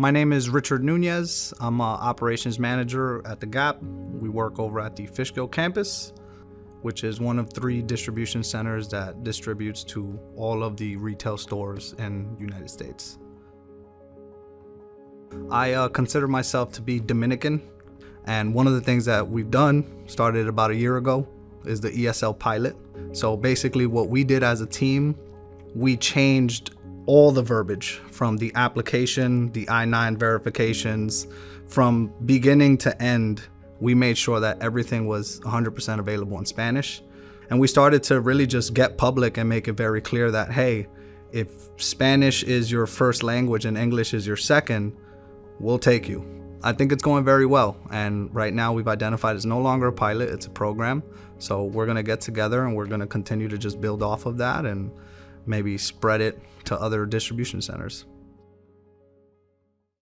My name is Richard Nunez. I'm an operations manager at The Gap. We work over at the Fishkill campus, which is one of three distribution centers that distributes to all of the retail stores in the United States. I uh, consider myself to be Dominican, and one of the things that we've done, started about a year ago, is the ESL pilot. So basically, what we did as a team, we changed all the verbiage from the application, the I 9 verifications, from beginning to end. We made sure that everything was 100% available in Spanish. And we started to really just get public and make it very clear that, hey, if Spanish is your first language and English is your second, we'll take you. I think it's going very well. And right now we've identified it's no longer a pilot, it's a program. So we're gonna get together and we're gonna continue to just build off of that and maybe spread it to other distribution centers.